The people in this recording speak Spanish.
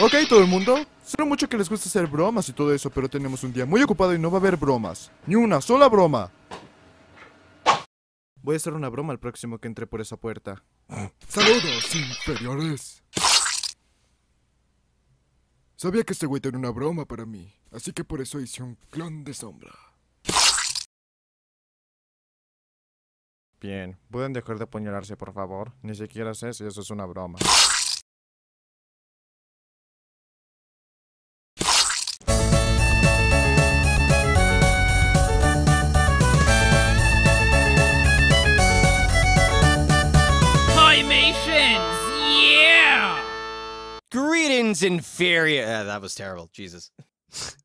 Ok, todo el mundo. Sé mucho que les gusta hacer bromas y todo eso, pero tenemos un día muy ocupado y no va a haber bromas. Ni una sola broma. Voy a hacer una broma al próximo que entre por esa puerta. Saludos, inferiores. Sabía que este güey tenía una broma para mí, así que por eso hice un clon de sombra. Bien, ¿pueden dejar de apuñalarse, por favor? Ni siquiera sé si eso es una broma. Climations! Yeah! Greetings, inferior. Uh, that was terrible. Jesus.